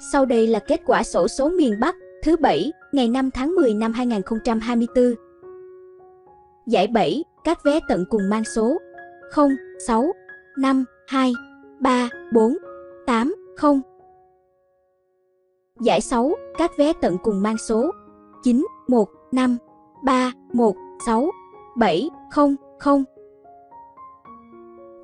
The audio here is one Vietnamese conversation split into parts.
Sau đây là kết quả sổ số miền Bắc thứ 7 ngày 5 tháng 10 năm 2024. Giải 7, các vé tận cùng mang số 0, 6, 5, 2, 3, 4, 8, 0. Giải 6, các vé tận cùng mang số 9, 1, 5, 3, 1, 6, 7, 0, 0.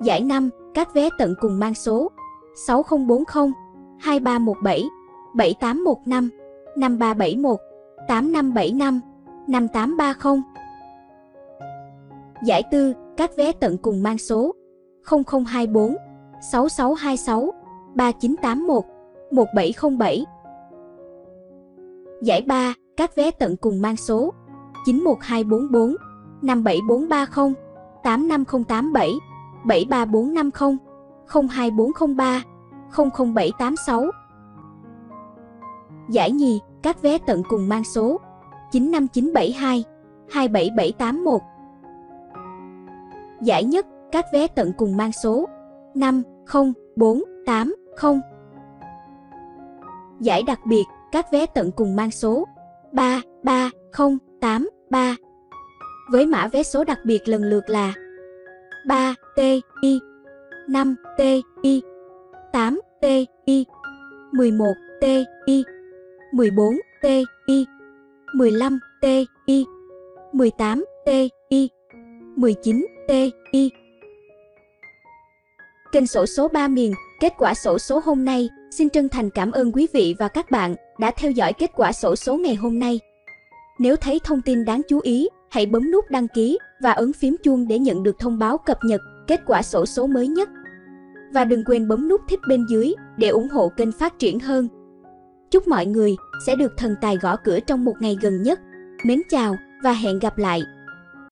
Giải 5, các vé tận cùng mang số 6040, 2317, 7815, 5371, 8575, 5830. Giải tư, các vé tận cùng mang số 0024, 6626, 3981, 1707. Giải 3, các vé tận cùng mang số 91244, 57430, 85087, 73450, 02403, 00786. Giải nhì, các vé tận cùng mang số 95972 27781. Giải nhất, các vé tận cùng mang số 50480. Giải đặc biệt, các vé tận cùng mang số 33083 với mã vé số đặc biệt lần lượt là 3TI, 5TI, TI 11 TI 14 TI 15 TI 18 TI 19 TI Kênh sổ số 3 miền, kết quả sổ số hôm nay, xin chân thành cảm ơn quý vị và các bạn đã theo dõi kết quả sổ số ngày hôm nay. Nếu thấy thông tin đáng chú ý, hãy bấm nút đăng ký và ấn phím chuông để nhận được thông báo cập nhật kết quả sổ số mới nhất. Và đừng quên bấm nút thích bên dưới để ủng hộ kênh phát triển hơn. Chúc mọi người sẽ được thần tài gõ cửa trong một ngày gần nhất. Mến chào và hẹn gặp lại!